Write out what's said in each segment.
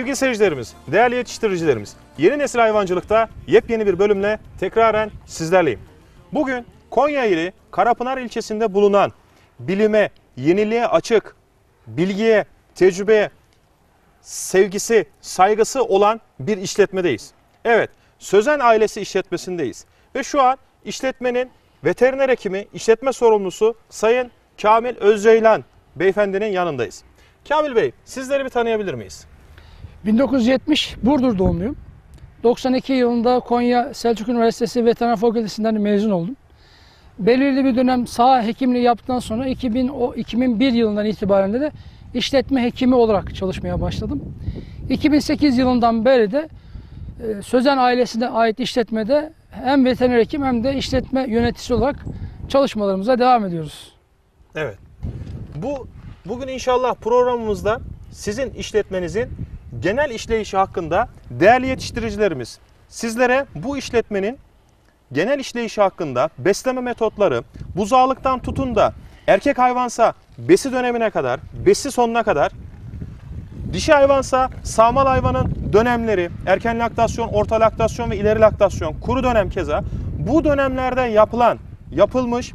Sevgili seyircilerimiz, değerli yetiştiricilerimiz, yeni nesil hayvancılıkta yepyeni bir bölümle tekraren sizlerleyim. Bugün Konya ili Karapınar ilçesinde bulunan bilime, yeniliğe açık, bilgiye, tecrübeye, sevgisi, saygısı olan bir işletmedeyiz. Evet, Sözen ailesi işletmesindeyiz. Ve şu an işletmenin veteriner hekimi, işletme sorumlusu Sayın Kamil Özceylan beyefendinin yanındayız. Kamil Bey, sizleri bir tanıyabilir miyiz? 1970 Burdur doğumluyum. 92 yılında Konya Selçuk Üniversitesi Veteriner Fakültesinden mezun oldum. Belirli bir dönem sağ hekimliği yaptıktan sonra 2000, o 2001 yılından itibaren de işletme hekimi olarak çalışmaya başladım. 2008 yılından beri de e, Sözen ailesine ait işletmede hem veteriner hekim hem de işletme yöneticisi olarak çalışmalarımıza devam ediyoruz. Evet. Bu bugün inşallah programımızda sizin işletmenizin genel işleyişi hakkında değerli yetiştiricilerimiz sizlere bu işletmenin genel işleyişi hakkında besleme metotları, buzağlıktan tutun da erkek hayvansa besi dönemine kadar, besi sonuna kadar Dişi hayvansa sağmal hayvanın dönemleri, erken laktasyon, orta laktasyon ve ileri laktasyon, kuru dönem keza bu dönemlerde yapılan, yapılmış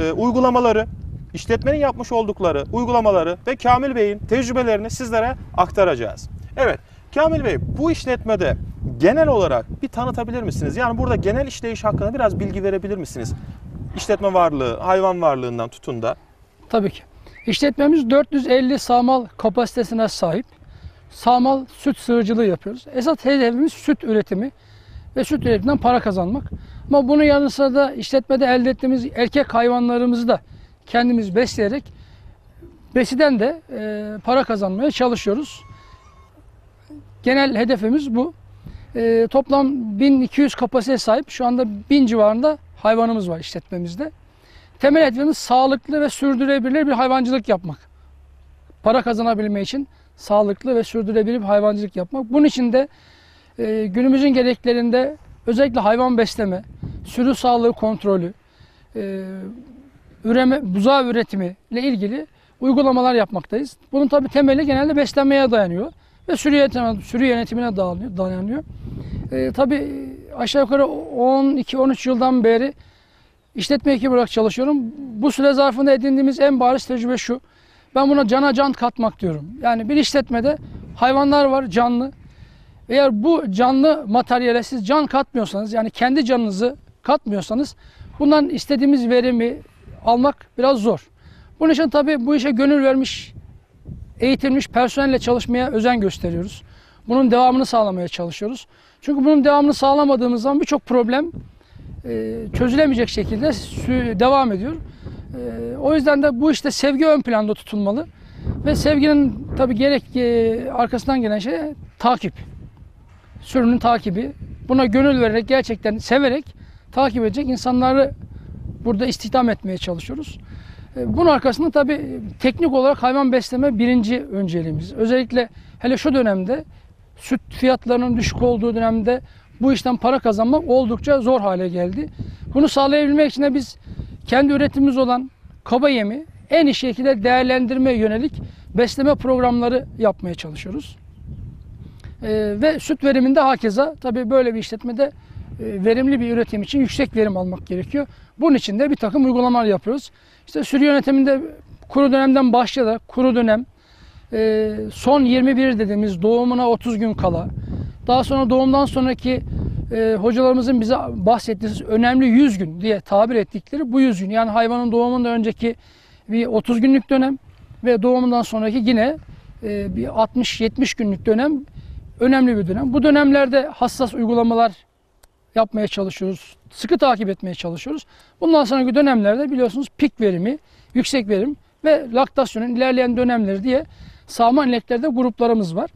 e, uygulamaları, işletmenin yapmış oldukları uygulamaları ve Kamil Bey'in tecrübelerini sizlere aktaracağız. Evet, Kamil Bey bu işletmede genel olarak bir tanıtabilir misiniz? Yani burada genel işleyiş hakkında biraz bilgi verebilir misiniz? İşletme varlığı, hayvan varlığından tutun da. Tabii ki. İşletmemiz 450 sağmal kapasitesine sahip. Sağmal süt sığırcılığı yapıyoruz. Esas hedefimiz süt üretimi ve süt üretiminden para kazanmak. Ama bunun yanı sıra da işletmede elde ettiğimiz erkek hayvanlarımızı da kendimiz besleyerek besiden de e, para kazanmaya çalışıyoruz. Genel hedefimiz bu. E, toplam 1200 kapasite sahip. Şu anda 1000 civarında hayvanımız var işletmemizde. Temel hedefimiz sağlıklı ve sürdürülebilir bir hayvancılık yapmak. Para kazanabilmek için sağlıklı ve sürdürülebilir bir hayvancılık yapmak. Bunun için de e, günümüzün gereklerinde özellikle hayvan besleme, sürü sağlığı kontrolü, e, üreme, buzağı üretimi ile ilgili uygulamalar yapmaktayız. Bunun tabi temeli genelde beslenmeye dayanıyor ve yönetimine, sürü yönetimine dayanıyor. E, tabi aşağı yukarı 12-13 yıldan beri İşletme ekibi olarak çalışıyorum. Bu süre zarfında edindiğimiz en bariz tecrübe şu. Ben buna cana can katmak diyorum. Yani bir işletmede hayvanlar var canlı. Eğer bu canlı materyale siz can katmıyorsanız yani kendi canınızı katmıyorsanız bundan istediğimiz verimi almak biraz zor. Bunun için tabii bu işe gönül vermiş, eğitilmiş personelle çalışmaya özen gösteriyoruz. Bunun devamını sağlamaya çalışıyoruz. Çünkü bunun devamını sağlamadığımız zaman birçok problem e, çözülemeyecek şekilde devam ediyor. E, o yüzden de bu işte sevgi ön planda tutulmalı. Ve sevginin tabi gerek e, arkasından gelen şey takip. Sürünün takibi. Buna gönül vererek gerçekten severek takip edecek insanları burada istihdam etmeye çalışıyoruz. Bunun arkasında tabi teknik olarak hayvan besleme birinci önceliğimiz. Özellikle hele şu dönemde süt fiyatlarının düşük olduğu dönemde bu işten para kazanmak oldukça zor hale geldi. Bunu sağlayabilmek için de biz kendi üretimimiz olan kaba yemi en iyi şekilde değerlendirmeye yönelik besleme programları yapmaya çalışıyoruz. Ee, ve süt veriminde hakeza tabii böyle bir işletmede e, verimli bir üretim için yüksek verim almak gerekiyor. Bunun için de bir takım uygulamalar yapıyoruz. İşte sürü yönetiminde kuru dönemden başlayarak kuru dönem, e, son 21 dediğimiz doğumuna 30 gün kala, daha sonra doğumdan sonraki e, hocalarımızın bize bahsettiği önemli 100 gün diye tabir ettikleri bu 100 gün. Yani hayvanın doğumundan önceki bir 30 günlük dönem ve doğumundan sonraki yine e, bir 60-70 günlük dönem önemli bir dönem. Bu dönemlerde hassas uygulamalar yapmaya çalışıyoruz. Sıkı takip etmeye çalışıyoruz. Bundan sonraki dönemlerde biliyorsunuz pik verimi, yüksek verim ve laktasyonun ilerleyen dönemleri diye sağma ineklerde gruplarımız var.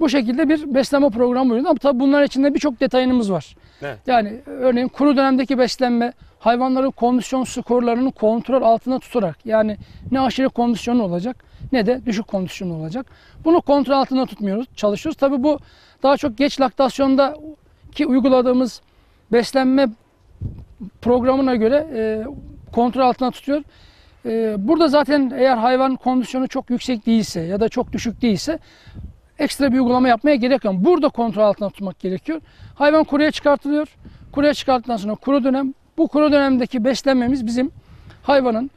Bu şekilde bir besleme programı uygulanıyor. Ama tabii bunların içinde birçok detayımız var. Evet. Yani örneğin kuru dönemdeki beslenme hayvanların kondisyon skorlarını kontrol altında tutarak yani ne aşırı kondisyonu olacak ne de düşük kondisyonu olacak. Bunu kontrol altında tutmuyoruz, çalışıyoruz. Tabii bu daha çok geç laktasyonda ki uyguladığımız beslenme programına göre e, kontrol altına tutuyor. E, burada zaten eğer hayvan kondisyonu çok yüksek değilse ya da çok düşük değilse ekstra bir uygulama yapmaya gerek yok. Burada kontrol altında tutmak gerekiyor. Hayvan kuruya çıkartılıyor. Kuruya çıkarttıktan sonra kuru dönem. Bu kuru dönemdeki beslenmemiz bizim hayvanın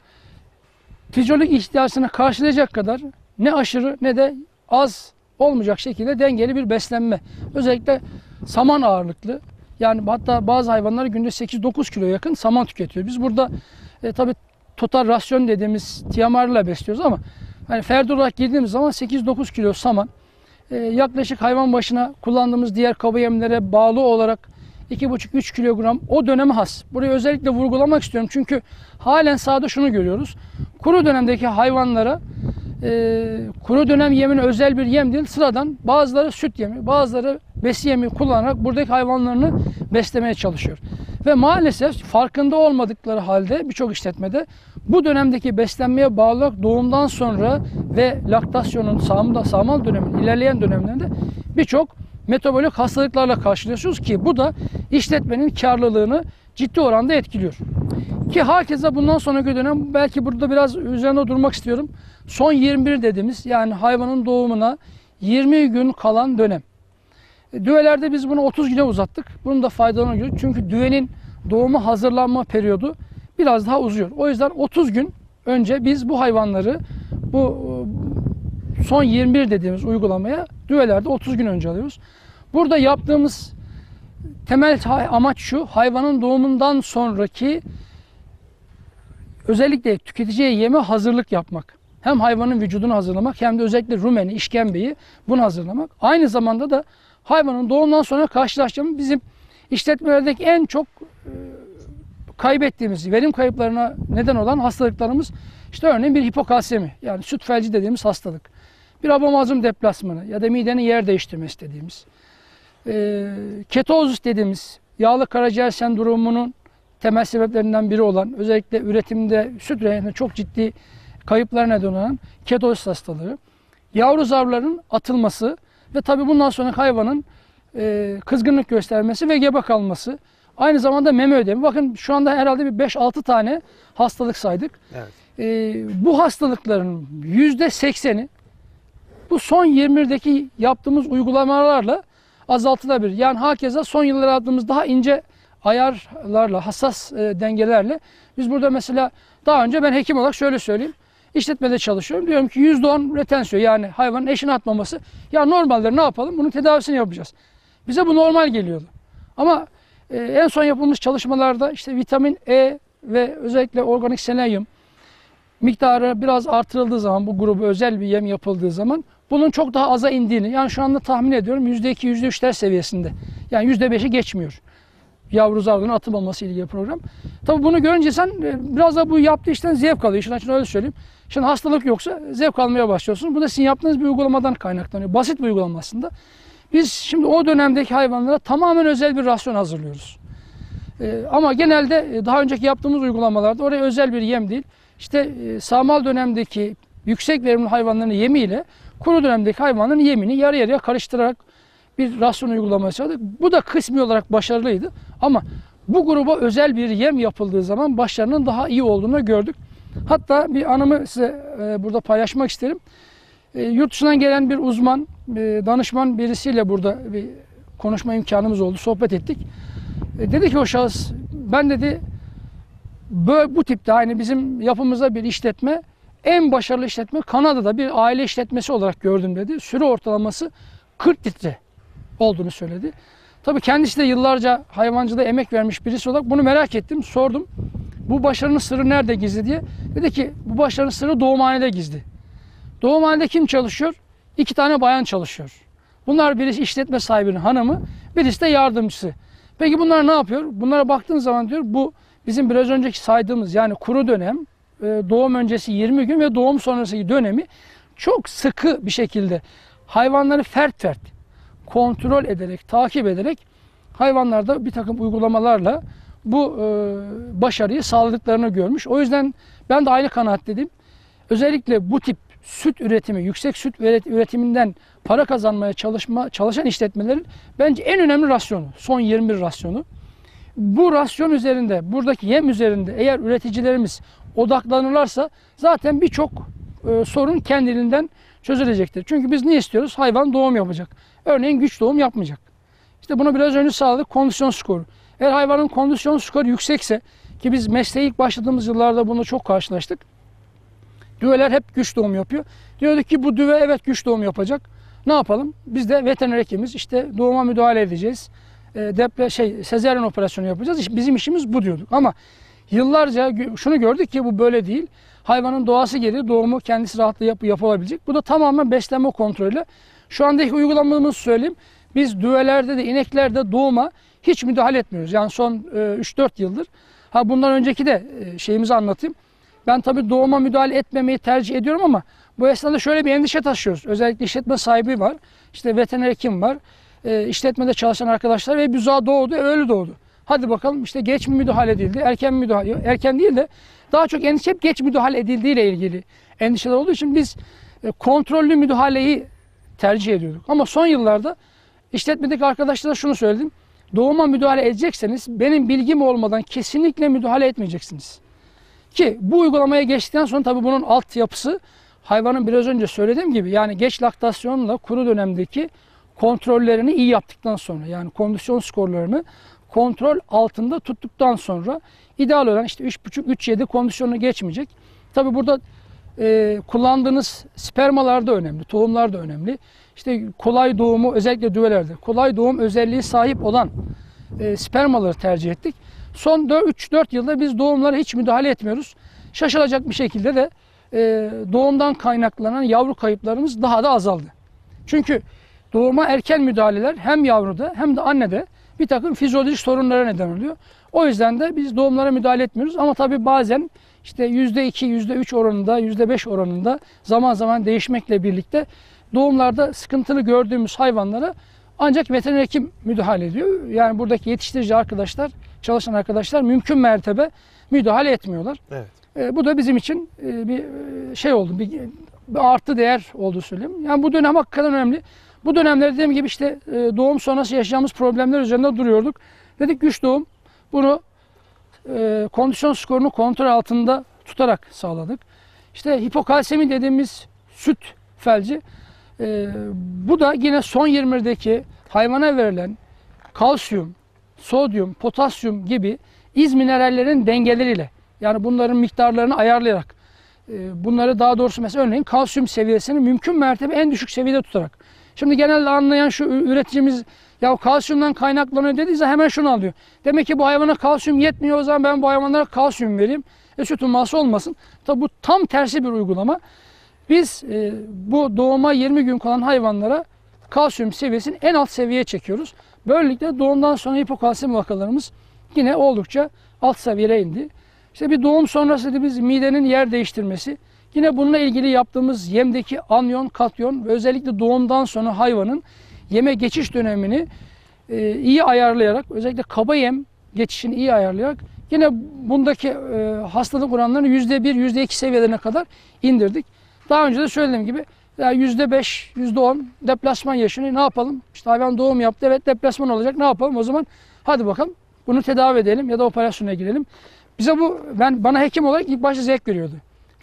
fizyolojik ihtiyacını karşılayacak kadar ne aşırı ne de az olmayacak şekilde dengeli bir beslenme. Özellikle saman ağırlıklı. Yani hatta bazı hayvanlar günde 8-9 kilo yakın saman tüketiyor. Biz burada e, tabii total rasyon dediğimiz tiyamarla besliyoruz ama hani ferdi olarak girdiğimiz zaman 8-9 kilo saman e, yaklaşık hayvan başına kullandığımız diğer kaba yemlere bağlı olarak 2,5-3 kilogram o döneme has. Burayı özellikle vurgulamak istiyorum çünkü halen sahada şunu görüyoruz. Kuru dönemdeki hayvanlara e, kuru dönem yemini özel bir yem değil sıradan bazıları süt yemi bazıları besi yemi kullanarak buradaki hayvanlarını beslemeye çalışıyor. Ve maalesef farkında olmadıkları halde birçok işletmede bu dönemdeki beslenmeye bağlı doğumdan sonra ve laktasyonun sağımda, sağmal dönemin ilerleyen dönemlerinde birçok metabolik hastalıklarla karşılaşıyoruz ki bu da işletmenin karlılığını ciddi oranda etkiliyor. Ki herkese bundan sonraki dönem belki burada biraz üzerinde durmak istiyorum. Son 21 dediğimiz yani hayvanın doğumuna 20 gün kalan dönem. E, Düvelerde biz bunu 30 güne uzattık. Bunun da faydalarını görüyoruz. Çünkü düvenin doğuma hazırlanma periyodu biraz daha uzuyor. O yüzden 30 gün önce biz bu hayvanları bu e, son 21 dediğimiz uygulamaya düvelerde 30 gün önce alıyoruz. Burada yaptığımız temel amaç şu. Hayvanın doğumundan sonraki özellikle tüketiciye yeme hazırlık yapmak. Hem hayvanın vücudunu hazırlamak hem de özellikle rumeni, işkembeyi bunu hazırlamak. Aynı zamanda da hayvanın doğumdan sonra karşılaştığımız bizim işletmelerdeki en çok e, kaybettiğimiz, verim kayıplarına neden olan hastalıklarımız işte örneğin bir hipokalsemi yani süt felci dediğimiz hastalık. Bir abomazım deplasmanı ya da midenin yer değiştirmesi dediğimiz. E, ketozis dediğimiz yağlı karaciğer sendromunun temel sebeplerinden biri olan özellikle üretimde süt reyinde çok ciddi kayıplar neden olan ketozis hastalığı. Yavru zarların atılması ve tabii bundan sonra hayvanın e, kızgınlık göstermesi ve gebe kalması. Aynı zamanda meme ödemi. Bakın şu anda herhalde bir 5-6 tane hastalık saydık. Evet. E, bu hastalıkların %80'i bu son 21'deki yaptığımız uygulamalarla azaltılabilir. Yani hakeza son yıllarda yaptığımız daha ince ayarlarla, hassas e, dengelerle biz burada mesela daha önce ben hekim olarak şöyle söyleyeyim. İşletmede çalışıyorum. Diyorum ki %10 retensiyon yani hayvanın eşini atmaması. Ya normalde ne yapalım? Bunun tedavisini yapacağız. Bize bu normal geliyordu. Ama e, en son yapılmış çalışmalarda işte vitamin E ve özellikle organik selenyum miktarı biraz artırıldığı zaman bu grubu özel bir yem yapıldığı zaman bunun çok daha aza indiğini yani şu anda tahmin ediyorum %2 %3'ler seviyesinde. Yani %5'i geçmiyor. Yavru zarların atılmaması ilgili program. Tabi bunu görünce sen e, biraz da bu yaptığı işten zevk alıyor. Şimdi açın öyle söyleyeyim. Şimdi hastalık yoksa zevk almaya başlıyorsun. Bu da sizin yaptığınız bir uygulamadan kaynaklanıyor. Basit bir uygulama aslında. Biz şimdi o dönemdeki hayvanlara tamamen özel bir rasyon hazırlıyoruz. Ee, ama genelde e, daha önceki yaptığımız uygulamalarda oraya özel bir yem değil. İşte e, dönemdeki yüksek verimli hayvanların yemiyle kuru dönemdeki hayvanların yemini yarı yarıya karıştırarak bir rasyon uygulamaya çalıştık. Bu da kısmi olarak başarılıydı. Ama bu gruba özel bir yem yapıldığı zaman başarının daha iyi olduğunu gördük. Hatta bir anımı size e, burada paylaşmak isterim. E, yurt dışından gelen bir uzman, e, danışman birisiyle burada bir konuşma imkanımız oldu, sohbet ettik. E, dedi ki o şahıs, ben dedi böyle bu tipte aynı bizim yapımızda bir işletme, en başarılı işletme Kanada'da bir aile işletmesi olarak gördüm dedi. Süre ortalaması 40 litre olduğunu söyledi. Tabii kendisi de yıllarca hayvancılığa emek vermiş birisi olarak bunu merak ettim, sordum. Bu başarının sırrı nerede gizli diye. Dedi ki bu başarının sırrı doğumhanede gizli. Doğumhanede kim çalışıyor? İki tane bayan çalışıyor. Bunlar birisi işletme sahibinin hanımı, birisi de yardımcısı. Peki bunlar ne yapıyor? Bunlara baktığın zaman diyor bu bizim biraz önceki saydığımız yani kuru dönem, e, doğum öncesi 20 gün ve doğum sonrası dönemi çok sıkı bir şekilde hayvanları fert fert kontrol ederek, takip ederek hayvanlarda bir takım uygulamalarla bu e, başarıyı sağladıklarını görmüş. O yüzden ben de aynı kanaatteydim. Özellikle bu tip süt üretimi, yüksek süt üret- üretiminden para kazanmaya çalışma çalışan işletmelerin bence en önemli rasyonu, son 21 rasyonu. Bu rasyon üzerinde, buradaki yem üzerinde eğer üreticilerimiz odaklanırlarsa zaten birçok e, sorun kendiliğinden çözülecektir. Çünkü biz ne istiyoruz? Hayvan doğum yapacak. Örneğin güç doğum yapmayacak. İşte bunu biraz önce sağladık kondisyon skoru. Eğer hayvanın kondisyon skoru yüksekse ki biz mesleğe ilk başladığımız yıllarda bunu çok karşılaştık. Düveler hep güç doğum yapıyor. Diyorduk ki bu düve evet güç doğum yapacak. Ne yapalım? Biz de veteriner hekimiz işte doğuma müdahale edeceğiz. E, şey sezaryen operasyonu yapacağız. Bizim işimiz bu diyorduk. Ama yıllarca şunu gördük ki bu böyle değil. Hayvanın doğası gereği doğumu kendisi rahatlıkla yap yapılabilecek. Bu da tamamen beslenme kontrolü. Şu andaki uygulamamızı söyleyeyim. Biz düvelerde de ineklerde doğuma hiç müdahale etmiyoruz. Yani son e, 3-4 yıldır. Ha bundan önceki de e, şeyimizi anlatayım. Ben tabii doğuma müdahale etmemeyi tercih ediyorum ama bu esnada şöyle bir endişe taşıyoruz. Özellikle işletme sahibi var. işte veteriner hekim var. E, işletmede çalışan arkadaşlar ve büzağı doğdu, öyle doğdu. Hadi bakalım işte geç mi müdahale edildi, erken müdahale, erken değil de daha çok endişe hep geç müdahale edildiği ile ilgili endişeler olduğu için biz e, kontrollü müdahaleyi tercih ediyorduk. Ama son yıllarda işletmedeki arkadaşlara şunu söyledim. Doğuma müdahale edecekseniz benim bilgim olmadan kesinlikle müdahale etmeyeceksiniz. Ki bu uygulamaya geçtikten sonra tabii bunun altyapısı hayvanın biraz önce söylediğim gibi yani geç laktasyonla kuru dönemdeki kontrollerini iyi yaptıktan sonra yani kondisyon skorlarını kontrol altında tuttuktan sonra ideal olan işte 3,5-3,7 kondisyonu geçmeyecek. Tabii burada e, kullandığınız spermalar da önemli, tohumlar da önemli. İşte kolay doğumu özellikle düvelerde kolay doğum özelliği sahip olan e, spermaları tercih ettik. Son 3-4 yılda biz doğumlara hiç müdahale etmiyoruz. Şaşılacak bir şekilde de e, doğumdan kaynaklanan yavru kayıplarımız daha da azaldı. Çünkü doğuma erken müdahaleler hem yavruda hem de annede bir takım fizyolojik sorunlara neden oluyor. O yüzden de biz doğumlara müdahale etmiyoruz. Ama tabii bazen işte %2, %3 oranında, %5 oranında zaman zaman değişmekle birlikte doğumlarda sıkıntılı gördüğümüz hayvanlara ancak veteriner hekim müdahale ediyor. Yani buradaki yetiştirici arkadaşlar, çalışan arkadaşlar mümkün mertebe müdahale etmiyorlar. Evet. E, bu da bizim için e, bir e, şey oldu, bir, bir artı değer olduğu söyleyeyim. Yani bu dönem hakikaten önemli. Bu dönemde dediğim gibi işte e, doğum sonrası yaşayacağımız problemler üzerinde duruyorduk. Dedik güç doğum. Bunu e, kondisyon skorunu kontrol altında tutarak sağladık. İşte hipokalsemi dediğimiz süt felci. e, bu da yine son 20'deki hayvana verilen kalsiyum, sodyum, potasyum gibi iz minerallerin dengeleriyle yani bunların miktarlarını ayarlayarak bunları daha doğrusu mesela örneğin kalsiyum seviyesini mümkün mertebe en düşük seviyede tutarak. Şimdi genelde anlayan şu üreticimiz ya kalsiyumdan kaynaklanıyor dediyse hemen şunu alıyor. Demek ki bu hayvana kalsiyum yetmiyor o zaman ben bu hayvanlara kalsiyum vereyim. E süt umması olmasın. Tabi bu tam tersi bir uygulama. Biz e, bu doğuma 20 gün kalan hayvanlara kalsiyum seviyesini en alt seviyeye çekiyoruz. Böylelikle doğumdan sonra hipokalsiyum vakalarımız yine oldukça alt seviyeye indi. İşte bir doğum sonrası da biz midenin yer değiştirmesi. Yine bununla ilgili yaptığımız yemdeki anyon, katyon ve özellikle doğumdan sonra hayvanın yeme geçiş dönemini e, iyi ayarlayarak, özellikle kaba yem geçişini iyi ayarlayarak yine bundaki e, hastalık oranlarını %1, %2 seviyelerine kadar indirdik. Daha önce de söylediğim gibi ya %5, %10 deplasman yaşını ne yapalım? İşte hayvan doğum yaptı, evet deplasman olacak ne yapalım? O zaman hadi bakalım bunu tedavi edelim ya da operasyona girelim. Bize bu ben bana hekim olarak ilk başta zevk veriyordu.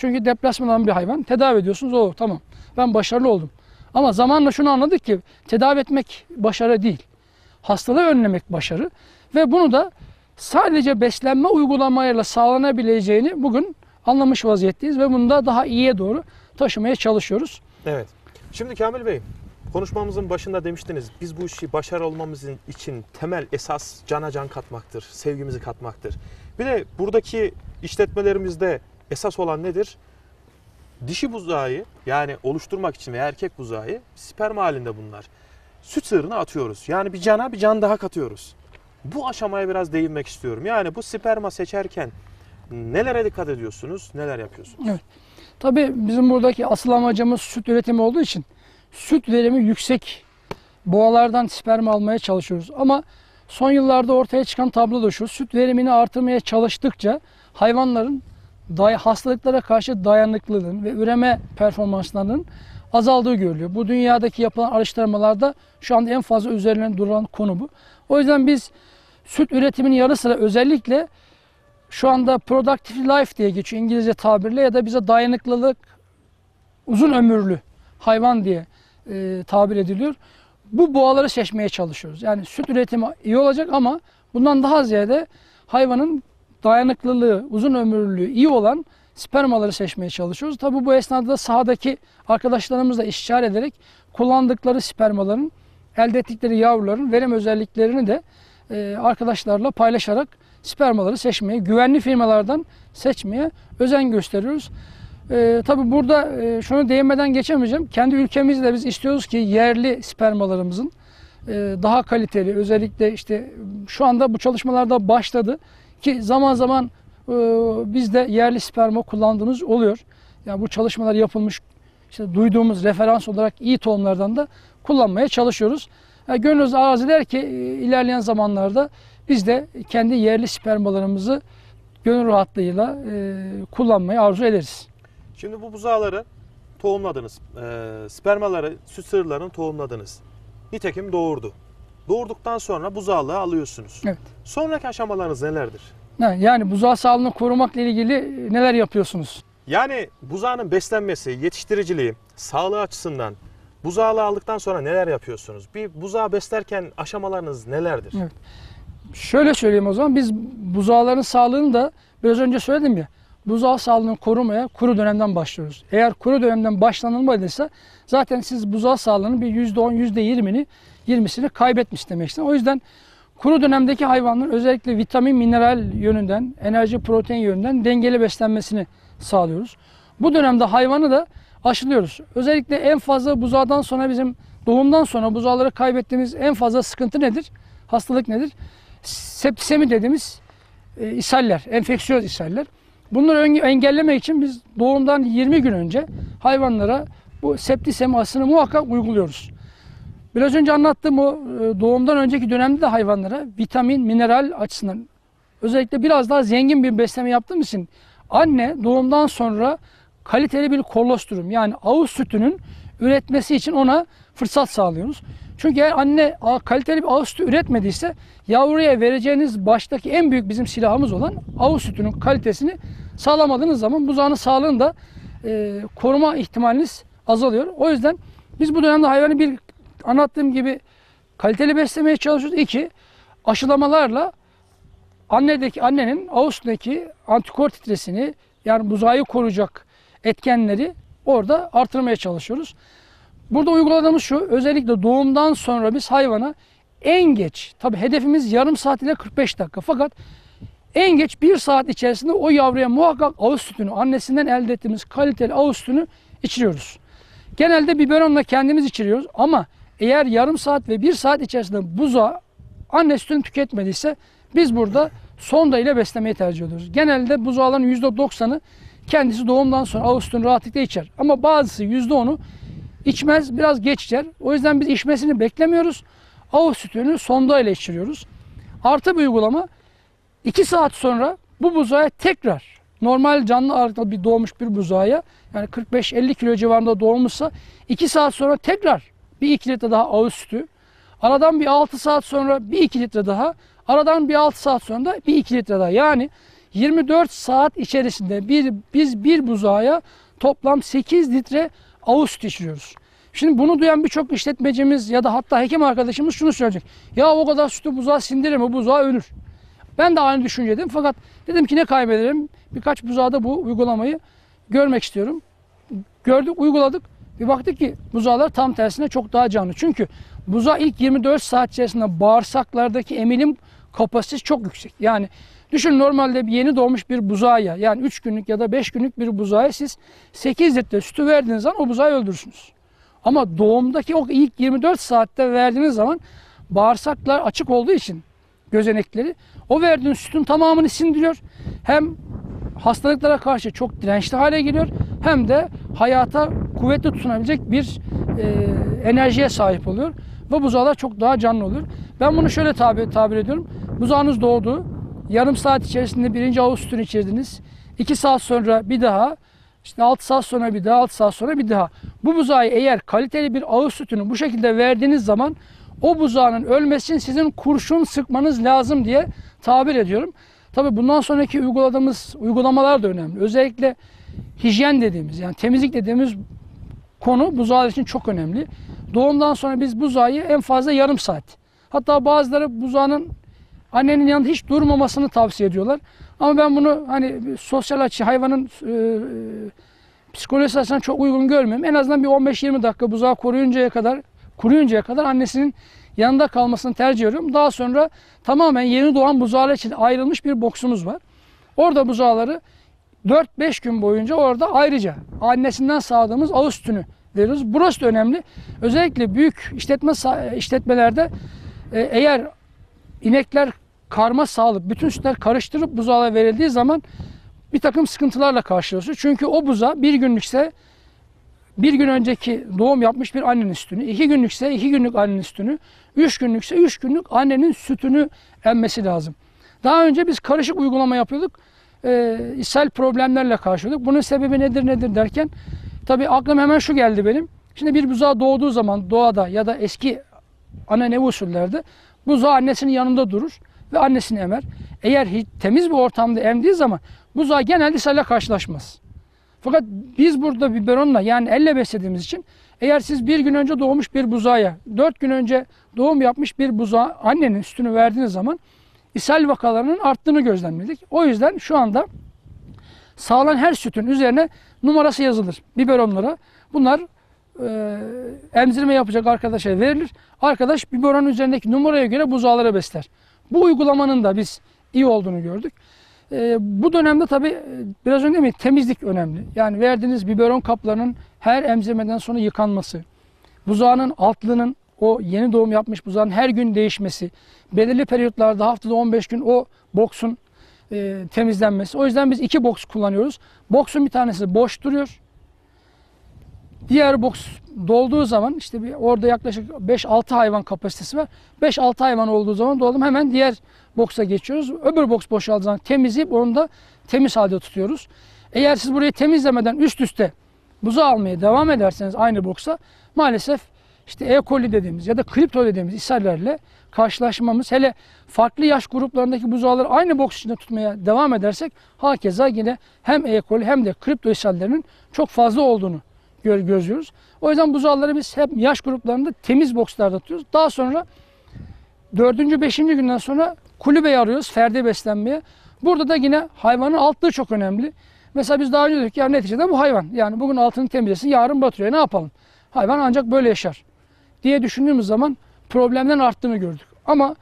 Çünkü deplasman bir hayvan tedavi ediyorsunuz. O tamam. Ben başarılı oldum. Ama zamanla şunu anladık ki tedavi etmek başarı değil. Hastalığı önlemek başarı ve bunu da sadece beslenme uygulamalarıyla sağlanabileceğini bugün anlamış vaziyetteyiz ve bunu da daha iyiye doğru taşımaya çalışıyoruz. Evet. Şimdi Kamil Bey, konuşmamızın başında demiştiniz biz bu işi başarılı olmamız için temel esas cana can katmaktır, sevgimizi katmaktır. Bir de buradaki işletmelerimizde esas olan nedir? Dişi buzağı yani oluşturmak için veya erkek buzağı sperm halinde bunlar. Süt sığırına atıyoruz. Yani bir cana bir can daha katıyoruz. Bu aşamaya biraz değinmek istiyorum. Yani bu sperma seçerken nelere dikkat ediyorsunuz, neler yapıyorsunuz? Evet. Tabii bizim buradaki asıl amacımız süt üretimi olduğu için süt verimi yüksek boğalardan sperm almaya çalışıyoruz. Ama son yıllarda ortaya çıkan tablo da şu. Süt verimini artırmaya çalıştıkça hayvanların day hastalıklara karşı dayanıklılığın ve üreme performanslarının azaldığı görülüyor. Bu dünyadaki yapılan araştırmalarda şu anda en fazla üzerine duran konu bu. O yüzden biz süt üretiminin yarı sıra özellikle şu anda productive life diye geçiyor İngilizce tabirle ya da bize dayanıklılık uzun ömürlü hayvan diye e, tabir ediliyor. Bu boğaları seçmeye çalışıyoruz. Yani süt üretimi iyi olacak ama bundan daha ziyade hayvanın dayanıklılığı, uzun ömürlülüğü iyi olan spermaları seçmeye çalışıyoruz. Tabi bu esnada da sahadaki arkadaşlarımızla işçiler ederek kullandıkları spermaların, elde ettikleri yavruların verim özelliklerini de e, arkadaşlarla paylaşarak spermaları seçmeye, güvenli firmalardan seçmeye özen gösteriyoruz. E, tabii burada e, şunu değinmeden geçemeyeceğim. Kendi ülkemizde biz istiyoruz ki yerli spermalarımızın e, daha kaliteli, özellikle işte şu anda bu çalışmalarda başladı ki zaman zaman e, biz de yerli sperma kullandığımız oluyor. Yani bu çalışmalar yapılmış, işte duyduğumuz referans olarak iyi tohumlardan da kullanmaya çalışıyoruz. Yani gönlünüz arz eder ki e, ilerleyen zamanlarda biz de kendi yerli spermalarımızı gönül rahatlığıyla e, kullanmayı arzu ederiz. Şimdi bu buzağları tohumladınız. Ee, spermaları, süt sığırlarını tohumladınız. Nitekim doğurdu. Doğurduktan sonra buzağlığı alıyorsunuz. Evet. Sonraki aşamalarınız nelerdir? Yani buzağı sağlığını korumakla ilgili neler yapıyorsunuz? Yani buzağının beslenmesi, yetiştiriciliği, sağlığı açısından buzağlığı aldıktan sonra neler yapıyorsunuz? Bir buzağı beslerken aşamalarınız nelerdir? Evet. Şöyle söyleyeyim o zaman biz buzağların sağlığını da biraz önce söyledim ya buzağı sağlığını korumaya kuru dönemden başlıyoruz. Eğer kuru dönemden başlanılmadıysa zaten siz buzağı sağlığının bir %10, %20'ni 20'sini kaybetmiş demeksin. O yüzden kuru dönemdeki hayvanların özellikle vitamin, mineral yönünden, enerji, protein yönünden dengeli beslenmesini sağlıyoruz. Bu dönemde hayvanı da aşılıyoruz. Özellikle en fazla buzağdan sonra bizim doğumdan sonra buzağları kaybettiğimiz en fazla sıkıntı nedir? Hastalık nedir? Septisemi dediğimiz e, ishaller, enfeksiyöz ishaller. Bunları engellemek için biz doğumdan 20 gün önce hayvanlara bu septisemi aşısını muhakkak uyguluyoruz. Biraz önce anlattığım o e, doğumdan önceki dönemde de hayvanlara vitamin, mineral açısından özellikle biraz daha zengin bir besleme yaptığım için anne doğumdan sonra kaliteli bir kolostrum yani ağız sütünün üretmesi için ona fırsat sağlıyoruz. Çünkü eğer anne kaliteli bir ağız sütü üretmediyse yavruya vereceğiniz baştaki en büyük bizim silahımız olan ağız sütünün kalitesini sağlamadığınız zaman buzağının sağlığını da e, koruma ihtimaliniz azalıyor. O yüzden biz bu dönemde hayvanı bir anlattığım gibi kaliteli beslemeye çalışıyoruz. İki, aşılamalarla annedeki annenin ağustosundaki antikor titresini yani buzağı koruyacak etkenleri orada artırmaya çalışıyoruz. Burada uyguladığımız şu özellikle doğumdan sonra biz hayvana en geç tabi hedefimiz yarım saat ile 45 dakika fakat en geç bir saat içerisinde o yavruya muhakkak ağız sütünü annesinden elde ettiğimiz kaliteli ağız sütünü içiriyoruz. Genelde biberonla kendimiz içiriyoruz ama eğer yarım saat ve bir saat içerisinde buza anne sütünü tüketmediyse biz burada sonda ile beslemeyi tercih ediyoruz. Genelde buzağların %90'ı kendisi doğumdan sonra sütünü rahatlıkla içer. Ama bazısı %10'u içmez, biraz geç içer. O yüzden biz içmesini beklemiyoruz. Ağız sütünü sonda ile içiriyoruz. Artı bir uygulama 2 saat sonra bu buzağa tekrar normal canlı ağırlıkta bir doğmuş bir buzağa yani 45-50 kilo civarında doğmuşsa 2 saat sonra tekrar bir 2 litre daha ağız sütü. Aradan bir 6 saat sonra bir 2 litre daha. Aradan bir 6 saat sonra da bir 2 litre daha. Yani 24 saat içerisinde bir, biz bir buzağa toplam 8 litre ağız sütü içiriyoruz. Şimdi bunu duyan birçok işletmecimiz ya da hatta hekim arkadaşımız şunu söyleyecek. Ya o kadar sütü buzağa sindirir mi? Buzağı ölür. Ben de aynı düşüncedim fakat dedim ki ne kaybederim? Birkaç buzağda bu uygulamayı görmek istiyorum. Gördük, uyguladık. Bir baktık ki buzağlar tam tersine çok daha canlı. Çünkü buzağı ilk 24 saat içerisinde bağırsaklardaki emilim kapasitesi çok yüksek. Yani düşün normalde yeni doğmuş bir buzağa yani 3 günlük ya da 5 günlük bir buzağa siz 8 litre sütü verdiğiniz zaman o buzağı öldürürsünüz. Ama doğumdaki o ilk 24 saatte verdiğiniz zaman bağırsaklar açık olduğu için gözenekleri o verdiğiniz sütün tamamını sindiriyor. Hem hastalıklara karşı çok dirençli hale geliyor hem de hayata kuvvetli tutunabilecek bir e, enerjiye sahip oluyor. Ve buzağlar çok daha canlı oluyor. Ben bunu şöyle tabir, tabir ediyorum. Buzağınız doğdu. Yarım saat içerisinde birinci ağız sütünü içirdiniz. 2 saat sonra bir daha. işte 6 saat sonra bir daha, 6 saat sonra bir daha. Bu buzağı eğer kaliteli bir ağız sütünü bu şekilde verdiğiniz zaman o buzağının ölmesi için sizin kurşun sıkmanız lazım diye tabir ediyorum. Tabii bundan sonraki uyguladığımız uygulamalar da önemli. Özellikle hijyen dediğimiz yani temizlik dediğimiz konu buzağlar için çok önemli. Doğumdan sonra biz buzağı en fazla yarım saat. Hatta bazıları buzağının annenin yanında hiç durmamasını tavsiye ediyorlar. Ama ben bunu hani sosyal açı hayvanın e, psikolojisi açısından çok uygun görmüyorum. En azından bir 15-20 dakika buzağı koruyuncaya kadar kuruyuncaya kadar annesinin yanında kalmasını tercih ediyorum. Daha sonra tamamen yeni doğan buzağlar için ayrılmış bir boksumuz var. Orada buzağları 4-5 gün boyunca orada ayrıca annesinden sağladığımız ağız sütünü veriyoruz. Burası da önemli. Özellikle büyük işletme işletmelerde e, eğer inekler karma sağlıp bütün sütler karıştırıp buzağlara verildiği zaman bir takım sıkıntılarla karşılıyorsunuz. Çünkü o buza bir günlükse bir gün önceki doğum yapmış bir annenin sütünü, iki günlükse iki günlük annenin sütünü, üç günlükse üç günlük annenin sütünü emmesi lazım. Daha önce biz karışık uygulama yapıyorduk. E, ishal problemlerle karşılıyorduk. Bunun sebebi nedir nedir derken tabii aklıma hemen şu geldi benim. Şimdi bir buzağı doğduğu zaman doğada ya da eski ananevi usullerde buzağı annesinin yanında durur ve annesini emer. Eğer temiz bir ortamda emdiği zaman buzağı genelde ishalle karşılaşmaz. Fakat biz burada biberonla yani elle beslediğimiz için eğer siz bir gün önce doğmuş bir buzağa, dört gün önce doğum yapmış bir buzağa annenin sütünü verdiğiniz zaman ishal vakalarının arttığını gözlemledik. O yüzden şu anda sağlanan her sütün üzerine numarası yazılır biberonlara. Bunlar e, emzirme yapacak arkadaşa verilir. Arkadaş biberonun üzerindeki numaraya göre buzağları besler. Bu uygulamanın da biz iyi olduğunu gördük. E, bu dönemde tabii e, biraz önce mi temizlik önemli. Yani verdiğiniz biberon kaplarının her emzirmeden sonra yıkanması, buzağının altlığının o yeni doğum yapmış buzağın her gün değişmesi, belirli periyotlarda haftada 15 gün o boksun e, temizlenmesi. O yüzden biz iki boks kullanıyoruz. Boksun bir tanesi boş duruyor. Diğer boks dolduğu zaman işte bir orada yaklaşık 5-6 hayvan kapasitesi var. 5-6 hayvan olduğu zaman doldum hemen diğer boksa geçiyoruz. Öbür boks boşaldığı zaman temizleyip onu da temiz halde tutuyoruz. Eğer siz burayı temizlemeden üst üste buzu almaya devam ederseniz aynı boksa maalesef işte E. coli dediğimiz ya da kripto dediğimiz ishallerle karşılaşmamız hele farklı yaş gruplarındaki buzağları aynı boks içinde tutmaya devam edersek hakeza yine hem E. coli hem de kripto ishallerinin çok fazla olduğunu gör, gözlüyoruz. O yüzden buzağları biz hep yaş gruplarında temiz bokslarda tutuyoruz. Daha sonra dördüncü, beşinci günden sonra kulübeyi arıyoruz ferde beslenmeye. Burada da yine hayvanın altlığı çok önemli. Mesela biz daha önce dedik ya neticede bu hayvan. Yani bugün altını temizlesin yarın batırıyor. Ne yapalım? Hayvan ancak böyle yaşar diye düşündüğümüz zaman problemlerin arttığını gördük. Ama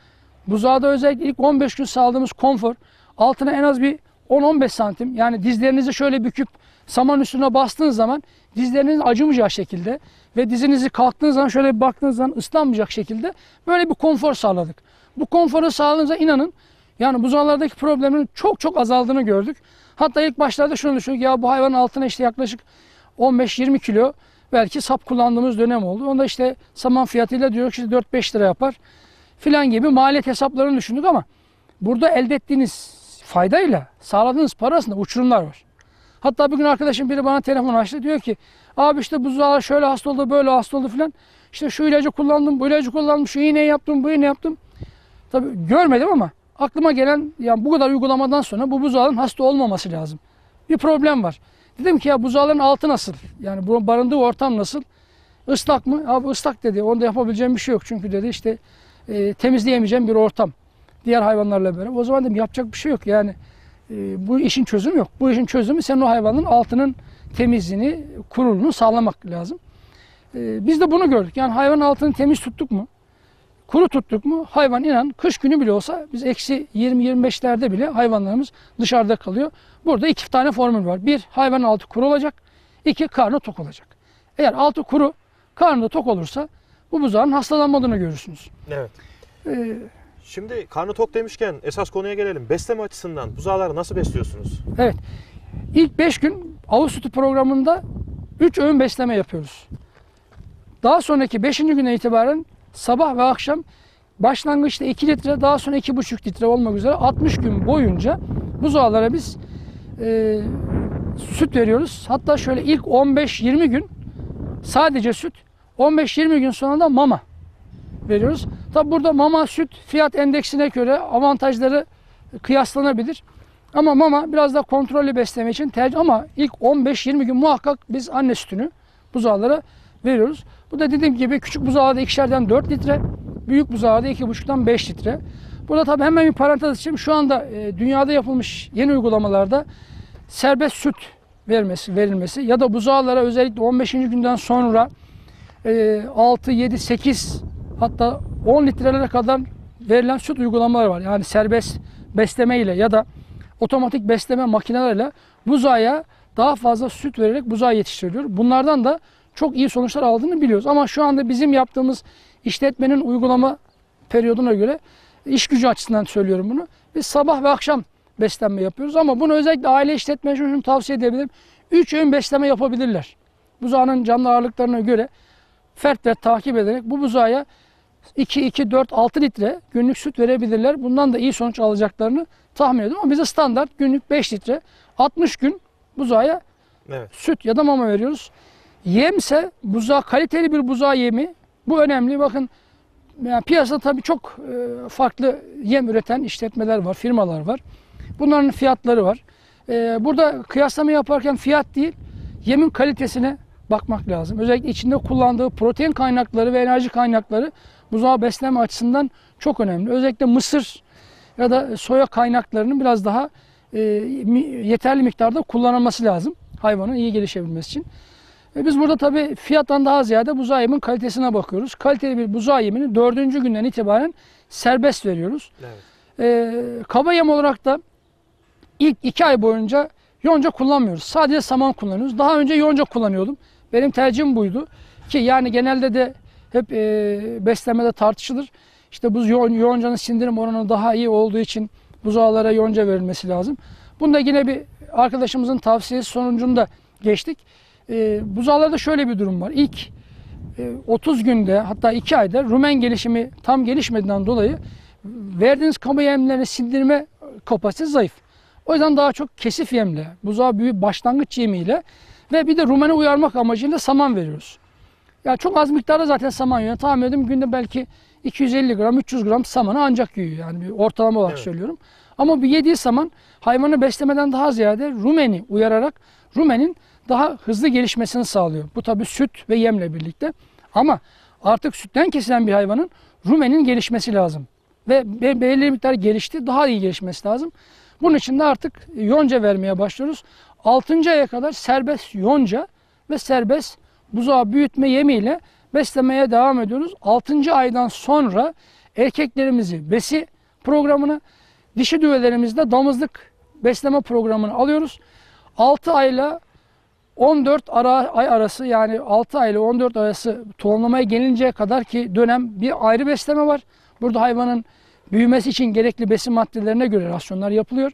buzağda özellikle ilk 15 gün sağladığımız konfor altına en az bir 10-15 santim yani dizlerinizi şöyle büküp saman üstüne bastığınız zaman dizleriniz acımayacak şekilde ve dizinizi kalktığınız zaman şöyle bir baktığınız zaman ıslanmayacak şekilde böyle bir konfor sağladık. Bu konforu sağladığınızda inanın yani buzağlardaki problemin çok çok azaldığını gördük. Hatta ilk başlarda şunu düşündük ya bu hayvanın altına işte yaklaşık 15-20 kilo belki sap kullandığımız dönem oldu. Onda işte saman fiyatıyla diyor ki 4-5 lira yapar filan gibi maliyet hesaplarını düşündük ama burada elde ettiğiniz faydayla sağladığınız para arasında uçurumlar var. Hatta bir gün arkadaşım biri bana telefon açtı diyor ki abi işte buzağı şöyle hasta oldu böyle hasta oldu filan. İşte şu ilacı kullandım bu ilacı kullandım şu iğneyi yaptım bu iğne yaptım. Tabii görmedim ama aklıma gelen yani bu kadar uygulamadan sonra bu buzağın hasta olmaması lazım. Bir problem var. Dedim ki ya buzağların altı nasıl? Yani bu barındığı ortam nasıl? Islak mı? Abi ıslak dedi. Onda yapabileceğim bir şey yok. Çünkü dedi işte e, temizleyemeyeceğim bir ortam. Diğer hayvanlarla beraber. O zaman dedim yapacak bir şey yok. Yani e, bu işin çözümü yok. Bu işin çözümü senin o hayvanın altının temizliğini, kuruluğunu sağlamak lazım. E, biz de bunu gördük. Yani hayvanın altını temiz tuttuk mu? Kuru tuttuk mu hayvan inan kış günü bile olsa biz eksi 20-25'lerde bile hayvanlarımız dışarıda kalıyor. Burada iki tane formül var. Bir hayvanın altı kuru olacak. iki karnı tok olacak. Eğer altı kuru karnı tok olursa bu buzağın hastalanmadığını görürsünüz. Evet. Ee, Şimdi karnı tok demişken esas konuya gelelim. Besleme açısından buzağları nasıl besliyorsunuz? evet. İlk 5 gün avuz sütü programında 3 öğün besleme yapıyoruz. Daha sonraki 5. güne itibaren sabah ve akşam başlangıçta 2 litre daha sonra 2,5 litre olmak üzere 60 gün boyunca buzağlara biz e, süt veriyoruz. Hatta şöyle ilk 15-20 gün sadece süt 15-20 gün sonra da mama veriyoruz. Tabi burada mama süt fiyat endeksine göre avantajları kıyaslanabilir. Ama mama biraz da kontrollü besleme için tercih ama ilk 15-20 gün muhakkak biz anne sütünü buzağlara veriyoruz. Bu da dediğim gibi küçük buzağlarda ikişerden 4 litre, büyük buzağlarda 2,5'tan 5 litre. Burada tabii hemen bir parantez açayım. Şu anda e, dünyada yapılmış yeni uygulamalarda serbest süt vermesi, verilmesi ya da buzağlara özellikle 15. günden sonra e, 6, 7, 8 hatta 10 litrelere kadar verilen süt uygulamaları var. Yani serbest besleme ile ya da otomatik besleme makineleriyle buzağa daha fazla süt vererek buzağı yetiştiriliyor. Bunlardan da çok iyi sonuçlar aldığını biliyoruz. Ama şu anda bizim yaptığımız işletmenin uygulama periyoduna göre iş gücü açısından söylüyorum bunu. Biz sabah ve akşam beslenme yapıyoruz ama bunu özellikle aile işletmecilerine şunu tavsiye edebilirim. 3 öğün besleme yapabilirler. Buzağının canlı ağırlıklarına göre fertler takip ederek bu buzağa 2, 2, 4, 6 litre günlük süt verebilirler. Bundan da iyi sonuç alacaklarını tahmin ediyorum. Ama bize standart günlük 5 litre 60 gün buzağa Evet. süt ya da mama veriyoruz. Yemse buzağı kaliteli bir buzağı yemi bu önemli. Bakın yani piyasada tabii çok e, farklı yem üreten işletmeler var, firmalar var. Bunların fiyatları var. E, burada kıyaslama yaparken fiyat değil, yemin kalitesine bakmak lazım. Özellikle içinde kullandığı protein kaynakları ve enerji kaynakları buzağı besleme açısından çok önemli. Özellikle mısır ya da soya kaynaklarının biraz daha e, yeterli miktarda kullanılması lazım hayvanın iyi gelişebilmesi için. E, biz burada tabii fiyattan daha ziyade buzağı kalitesine bakıyoruz. Kaliteli bir buzağı yemini dördüncü günden itibaren serbest veriyoruz. Evet. E, kaba yem olarak da ilk iki ay boyunca yonca kullanmıyoruz. Sadece saman kullanıyoruz. Daha önce yonca kullanıyordum. Benim tercihim buydu. Ki yani genelde de hep e, beslemede tartışılır. İşte bu yo- yoncanın sindirim oranı daha iyi olduğu için buzağlara yonca verilmesi lazım. Bunda yine bir arkadaşımızın tavsiyesi sonucunda geçtik. E, buzağlarda şöyle bir durum var. İlk e, 30 günde hatta 2 ayda rumen gelişimi tam gelişmediğinden dolayı verdiğiniz kamu yemlerinin sindirme kapasitesi zayıf. O yüzden daha çok kesif yemle, buzağı büyük başlangıç yemiyle ve bir de rumene uyarmak amacıyla saman veriyoruz. Ya çok az miktarda zaten saman yiyor. Tahmin ediyorum günde belki 250 gram, 300 gram samanı ancak yiyor. Yani bir ortalama olarak Evet. söylüyorum. Ama bu yediği saman hayvanı beslemeden daha ziyade rumeni uyararak rumenin daha hızlı gelişmesini sağlıyor. Bu tabi süt ve yemle birlikte. Ama artık sütten kesilen bir hayvanın rumenin gelişmesi lazım. Ve be- belirli bir miktar gelişti, daha iyi gelişmesi lazım. Bunun için de artık yonca vermeye başlıyoruz. 6. aya kadar serbest yonca ve serbest buzağı büyütme yemiyle beslemeye devam ediyoruz. 6. aydan sonra erkeklerimizi besi programına, dişi düvelerimizde damızlık besleme programını alıyoruz. 6 ayla 14 ara, ay arası yani 6 ay ile 14 arası tohumlamaya gelinceye kadar ki dönem bir ayrı besleme var. Burada hayvanın büyümesi için gerekli besin maddelerine göre rasyonlar yapılıyor.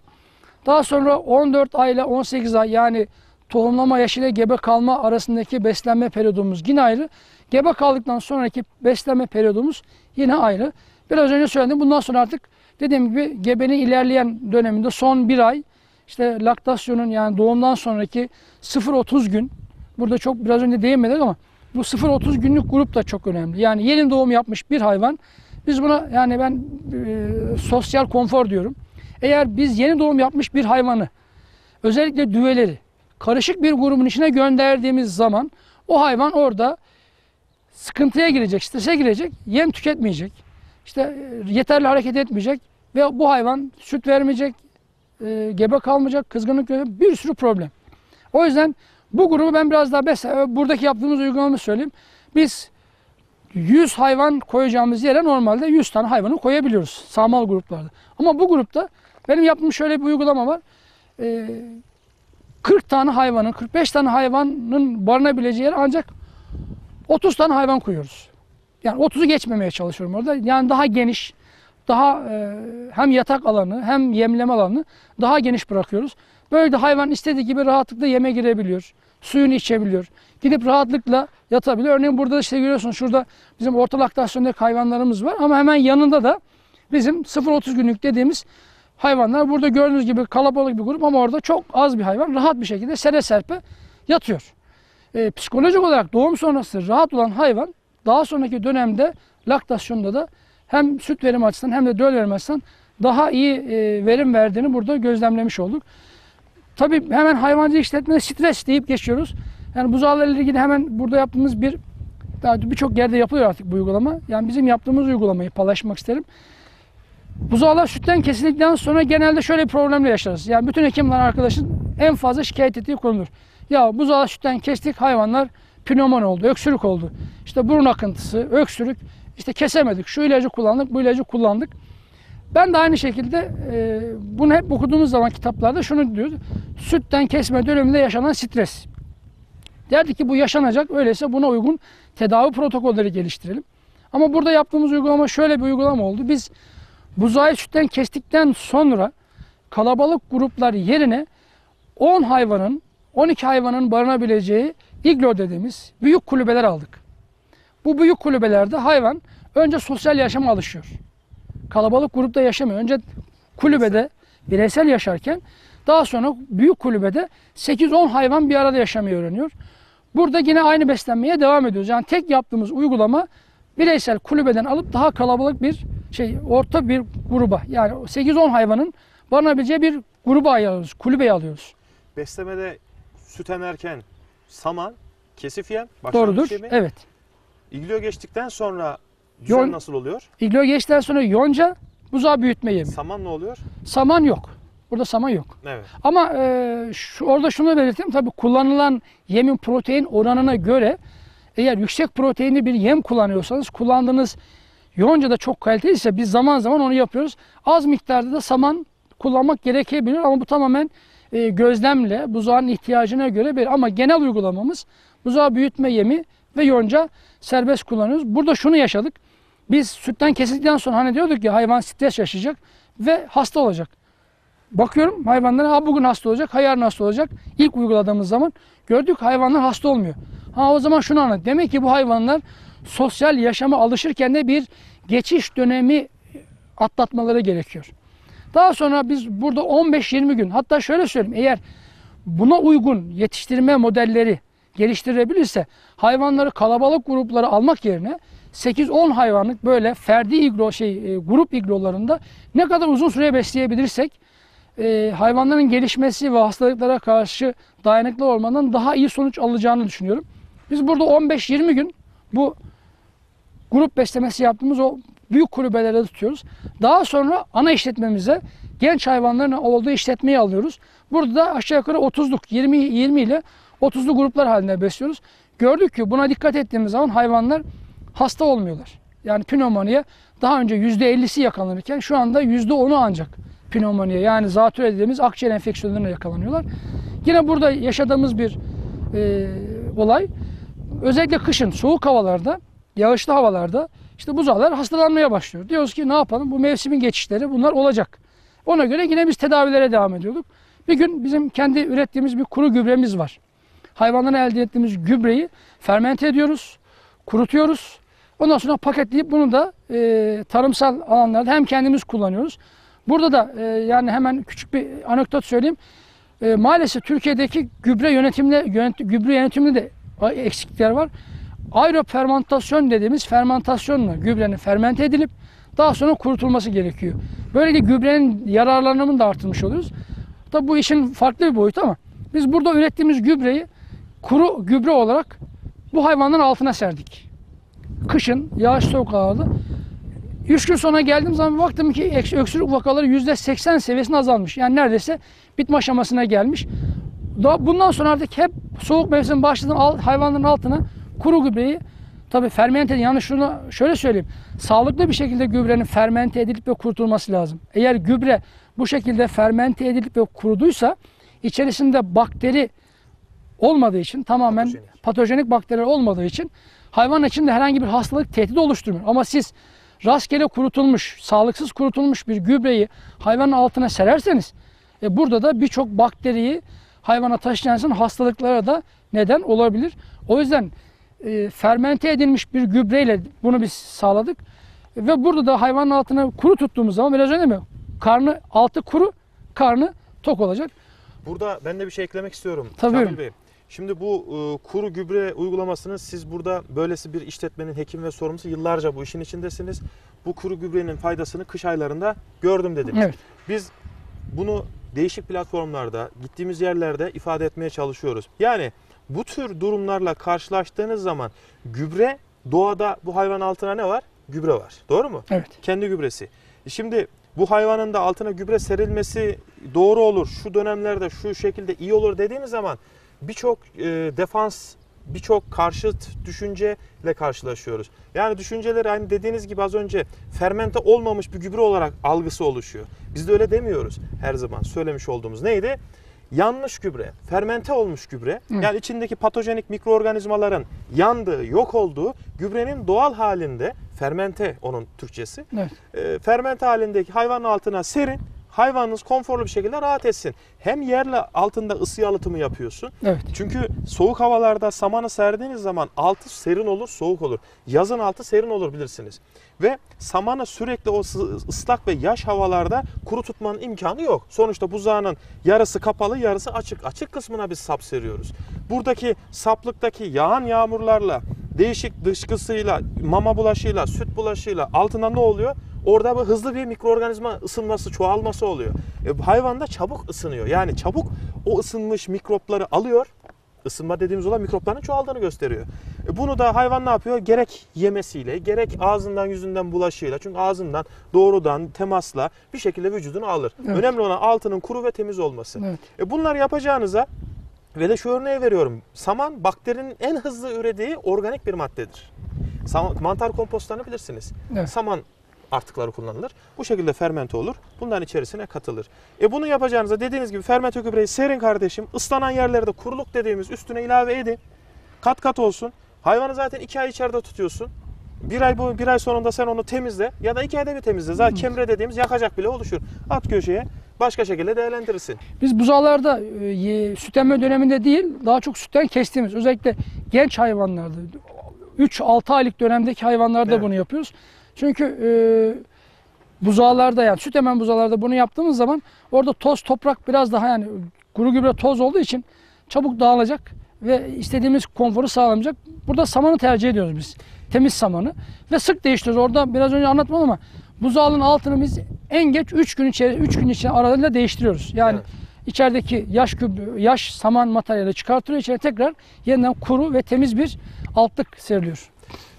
Daha sonra 14 ay ile 18 ay yani tohumlama yaşı ile gebe kalma arasındaki beslenme periyodumuz yine ayrı. Gebe kaldıktan sonraki beslenme periyodumuz yine ayrı. Biraz önce söyledim. Bundan sonra artık dediğim gibi gebenin ilerleyen döneminde son bir ay işte laktasyonun yani doğumdan sonraki 0-30 gün burada çok biraz önce değinmedik ama bu 0-30 günlük grup da çok önemli. Yani yeni doğum yapmış bir hayvan biz buna yani ben e, sosyal konfor diyorum. Eğer biz yeni doğum yapmış bir hayvanı özellikle düveleri karışık bir grubun içine gönderdiğimiz zaman o hayvan orada sıkıntıya girecek, strese girecek, yem tüketmeyecek. İşte e, yeterli hareket etmeyecek ve bu hayvan süt vermeyecek, e, gebe kalmayacak, kızgınlık görecek bir sürü problem. O yüzden bu grubu ben biraz daha mesela buradaki yaptığımız uygulamayı söyleyeyim. Biz 100 hayvan koyacağımız yere normalde 100 tane hayvanı koyabiliyoruz sağmal gruplarda. Ama bu grupta benim yaptığım şöyle bir uygulama var. E, 40 tane hayvanın, 45 tane hayvanın barınabileceği yere ancak 30 tane hayvan koyuyoruz. Yani 30'u geçmemeye çalışıyorum orada. Yani daha geniş, daha e, hem yatak alanı hem yemleme alanı daha geniş bırakıyoruz. Böyle de hayvan istediği gibi rahatlıkla yeme girebiliyor. Suyunu içebiliyor. Gidip rahatlıkla yatabiliyor. Örneğin burada işte görüyorsunuz şurada bizim orta laktasyondaki hayvanlarımız var. Ama hemen yanında da bizim 0-30 günlük dediğimiz hayvanlar. Burada gördüğünüz gibi kalabalık bir grup ama orada çok az bir hayvan rahat bir şekilde sere serpe yatıyor. E, psikolojik olarak doğum sonrası rahat olan hayvan daha sonraki dönemde laktasyonda da hem süt verim açısından hem de döl verim açısından daha iyi e, verim verdiğini burada gözlemlemiş olduk. Tabii hemen hayvancılık işletmede stres deyip geçiyoruz. Yani buzağlarla ilgili hemen burada yaptığımız bir daha birçok yerde yapılıyor artık bu uygulama. Yani bizim yaptığımız uygulamayı paylaşmak isterim. Buzağlar sütten kesildikten sonra genelde şöyle bir problemle yaşarız. Yani bütün hekimler arkadaşın en fazla şikayet ettiği konudur. Ya buzağlar sütten kestik hayvanlar pneuman oldu, öksürük oldu. İşte burun akıntısı, öksürük, işte kesemedik. Şu ilacı kullandık, bu ilacı kullandık. Ben de aynı şekilde e, bunu hep okuduğumuz zaman kitaplarda şunu diyoruz. Sütten kesme döneminde yaşanan stres. Derdi ki bu yaşanacak. Öyleyse buna uygun tedavi protokolleri geliştirelim. Ama burada yaptığımız uygulama şöyle bir uygulama oldu. Biz buzağı sütten kestikten sonra kalabalık gruplar yerine 10 hayvanın 12 hayvanın barınabileceği iglo dediğimiz büyük kulübeler aldık. Bu büyük kulübelerde hayvan önce sosyal yaşama alışıyor. Kalabalık grupta yaşamıyor. Önce kulübede bireysel yaşarken daha sonra büyük kulübede 8-10 hayvan bir arada yaşamayı öğreniyor. Burada yine aynı beslenmeye devam ediyoruz. Yani tek yaptığımız uygulama bireysel kulübeden alıp daha kalabalık bir şey orta bir gruba yani 8-10 hayvanın barınabileceği bir gruba ayırıyoruz. Kulübeye alıyoruz. Beslemede süt emerken saman, kesif yem, başlangıç Doğrudur. yemi. Evet. İglio geçtikten sonra düzen Yon- nasıl oluyor? İglo geçtikten sonra yonca buzağı büyütme yemi. Saman ne oluyor? Saman yok. Burada saman yok. Evet. Ama e, şu, orada şunu belirteyim. Tabii kullanılan yemin protein oranına göre eğer yüksek proteinli bir yem kullanıyorsanız kullandığınız yonca da çok kaliteliyse biz zaman zaman onu yapıyoruz. Az miktarda da saman kullanmak gerekebilir ama bu tamamen e, gözlemle buzağın ihtiyacına göre bir ama genel uygulamamız buzağı büyütme yemi ve yonca serbest kullanıyoruz. Burada şunu yaşadık. Biz sütten kesildikten sonra hani diyorduk ki hayvan stres yaşayacak ve hasta olacak. Bakıyorum hayvanlara ha bugün hasta olacak, ha yarın hasta olacak. İlk uyguladığımız zaman gördük hayvanlar hasta olmuyor. Ha o zaman şunu anladık. Demek ki bu hayvanlar sosyal yaşama alışırken de bir geçiş dönemi atlatmaları gerekiyor. Daha sonra biz burada 15-20 gün hatta şöyle söyleyeyim eğer buna uygun yetiştirme modelleri geliştirebilirse hayvanları kalabalık gruplara almak yerine 8-10 hayvanlık böyle ferdi iglo şey e, grup iglolarında ne kadar uzun süre besleyebilirsek e, hayvanların gelişmesi ve hastalıklara karşı dayanıklı olmanın daha iyi sonuç alacağını düşünüyorum. Biz burada 15-20 gün bu grup beslemesi yaptığımız o büyük kulübelere tutuyoruz. Daha sonra ana işletmemize genç hayvanların olduğu işletmeyi alıyoruz. Burada da aşağı yukarı 30'luk 20 20 ile 30'lu gruplar halinde besliyoruz. Gördük ki buna dikkat ettiğimiz zaman hayvanlar hasta olmuyorlar. Yani pneumoniye daha önce %50'si yakalanırken şu anda %10'u ancak pneumoniye yani zatürre dediğimiz akciğer enfeksiyonlarına yakalanıyorlar. Yine burada yaşadığımız bir e, olay özellikle kışın soğuk havalarda, yağışlı havalarda işte buzağlar hastalanmaya başlıyor. Diyoruz ki ne yapalım? Bu mevsimin geçişleri bunlar olacak. Ona göre yine biz tedavilere devam ediyorduk. Bir gün bizim kendi ürettiğimiz bir kuru gübremiz var. Hayvanlara elde ettiğimiz gübreyi fermente ediyoruz, kurutuyoruz. Ondan sonra paketleyip bunu da e, tarımsal alanlarda hem kendimiz kullanıyoruz. Burada da e, yani hemen küçük bir anekdot söyleyeyim. E, maalesef Türkiye'deki gübre yönetiminde yönet, gübre yönetiminde de eksiklikler var. Aerofermentasyon dediğimiz fermentasyonla gübrenin fermente edilip daha sonra kurutulması gerekiyor. Böylece gübrenin yararlanımını da artırmış oluyoruz. Tabi bu işin farklı bir boyutu ama biz burada ürettiğimiz gübreyi kuru gübre olarak bu hayvanların altına serdik. Kışın yağış soğuk havalarda 3 gün sonra geldiğim zaman baktım ki öksürük vakaları %80 seviyesine azalmış. Yani neredeyse bitme aşamasına gelmiş. Bundan sonra artık hep soğuk mevsim başladım hayvanların altına kuru gübreyi tabi fermente yani şunu şöyle söyleyeyim. Sağlıklı bir şekilde gübrenin fermente edilip ve kurutulması lazım. Eğer gübre bu şekilde fermente edilip ve kuruduysa içerisinde bakteri olmadığı için tamamen Patojenik. patojenik bakteriler olmadığı için hayvan içinde herhangi bir hastalık tehdidi oluşturmuyor. Ama siz rastgele kurutulmuş, sağlıksız kurutulmuş bir gübreyi hayvanın altına sererseniz e, burada da birçok bakteriyi hayvana taşıyan hastalıklara da neden olabilir. O yüzden e, fermente edilmiş bir gübreyle bunu biz sağladık. Ve burada da hayvanın altına kuru tuttuğumuz zaman biraz önce mi? Karnı altı kuru, karnı tok olacak. Burada ben de bir şey eklemek istiyorum. Tabii, Kamil. Bey. Şimdi bu e, kuru gübre uygulamasını siz burada böylesi bir işletmenin hekim ve sorumlusu yıllarca bu işin içindesiniz. Bu kuru gübrenin faydasını kış aylarında gördüm dediniz. Evet. Biz bunu değişik platformlarda, gittiğimiz yerlerde ifade etmeye çalışıyoruz. Yani bu tür durumlarla karşılaştığınız zaman gübre doğada bu hayvan altına ne var? Gübre var. Doğru mu? Evet. Kendi gübresi. Şimdi bu hayvanın da altına gübre serilmesi doğru olur. Şu dönemlerde şu şekilde iyi olur dediğimiz zaman birçok e, defans, birçok karşıt düşünceyle karşılaşıyoruz. Yani düşünceleri aynı dediğiniz gibi az önce fermente olmamış bir gübre olarak algısı oluşuyor. Biz de öyle demiyoruz her zaman söylemiş olduğumuz neydi? Yanlış gübre, fermente olmuş gübre, Evet. yani içindeki patojenik mikroorganizmaların yandığı, yok olduğu gübrenin doğal halinde fermente onun Türkçesi Evet. e, fermente halindeki hayvanın altına serin. Hayvanınız konforlu bir şekilde rahat etsin. Hem yerle altında ısı yalıtımı yapıyorsun. Evet. Çünkü soğuk havalarda samanı serdiğiniz zaman altı serin olur, soğuk olur. Yazın altı serin olur bilirsiniz. Ve samanı sürekli o ıslak ve yaş havalarda kuru tutmanın imkanı yok. Sonuçta buzağının yarısı kapalı, yarısı açık. Açık kısmına biz sap seriyoruz. Buradaki saplıktaki yağan yağmurlarla, değişik dışkısıyla, mama bulaşıyla, süt bulaşıyla altında ne oluyor? Orada bir hızlı bir mikroorganizma ısınması, çoğalması oluyor. E, hayvan da çabuk ısınıyor. Yani çabuk o ısınmış mikropları alıyor. Isınma dediğimiz olan mikropların çoğaldığını gösteriyor. E, bunu da hayvan ne yapıyor? Gerek yemesiyle, gerek ağzından yüzünden bulaşıyla. Çünkü ağzından doğrudan temasla bir şekilde vücudunu alır. Evet. Önemli olan altının kuru ve temiz olması. Evet. E, bunlar yapacağınıza ve de şu örneği veriyorum. Saman bakterinin en hızlı ürediği organik bir maddedir. Saman, mantar kompostlarını bilirsiniz. Evet. Saman artıkları kullanılır. Bu şekilde fermente olur. Bunların içerisine katılır. E bunu yapacağınıza dediğiniz gibi fermente gübreyi serin kardeşim. Islanan yerlerde kuruluk dediğimiz üstüne ilave edin. Kat kat olsun. Hayvanı zaten iki ay içeride tutuyorsun. Bir ay bu bir ay sonunda sen onu temizle ya da iki ayda bir temizle. Zaten kemre dediğimiz yakacak bile oluşur. At köşeye başka şekilde değerlendirirsin. Biz buzağlarda e, süt emme döneminde değil, daha çok sütten kestiğimiz, özellikle genç hayvanlarda, 3-6 aylık dönemdeki hayvanlarda Evet. bunu yapıyoruz. Çünkü e, buzağlarda yani süt emen buzağlarda bunu yaptığımız zaman orada toz, toprak biraz daha yani kuru gübre toz olduğu için çabuk dağılacak ve istediğimiz konforu sağlamayacak. Burada samanı tercih ediyoruz biz. Temiz samanı ve sık değiştiriyoruz. Orada biraz önce anlatmadım ama buzağının altını biz en geç 3 gün içeri 3 gün içinde aralığıyla değiştiriyoruz. Yani Evet. içerideki yaş küp, yaş saman materyali çıkartılıyor. içine tekrar yeniden kuru ve temiz bir altlık seriliyor.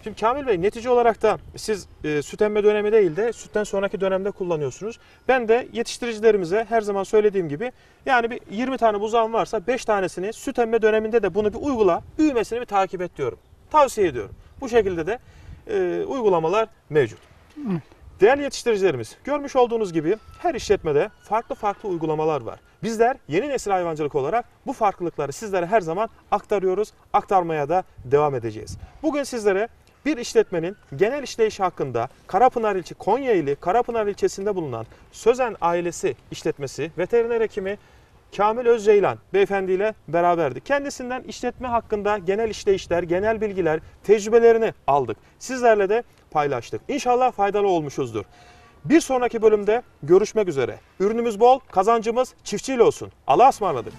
Şimdi Kamil Bey netice olarak da siz e, süt emme dönemi değil de sütten sonraki dönemde kullanıyorsunuz. Ben de yetiştiricilerimize her zaman söylediğim gibi yani bir 20 tane buzağım varsa 5 tanesini süt emme döneminde de bunu bir uygula, büyümesini bir takip et diyorum. Tavsiye ediyorum. Bu şekilde de e, uygulamalar mevcut. Değerli yetiştiricilerimiz, görmüş olduğunuz gibi her işletmede farklı farklı uygulamalar var. Bizler yeni nesil hayvancılık olarak bu farklılıkları sizlere her zaman aktarıyoruz, aktarmaya da devam edeceğiz. Bugün sizlere bir işletmenin genel işleyişi hakkında Karapınar ilçe Konya ili Karapınar ilçesinde bulunan Sözen ailesi işletmesi veteriner hekimi Kamil Özceylan beyefendi ile beraberdik. Kendisinden işletme hakkında genel işleyişler, genel bilgiler, tecrübelerini aldık. Sizlerle de paylaştık. İnşallah faydalı olmuşuzdur. Bir sonraki bölümde görüşmek üzere. Ürünümüz bol, kazancımız çiftçiyle olsun. Allah'a ısmarladık.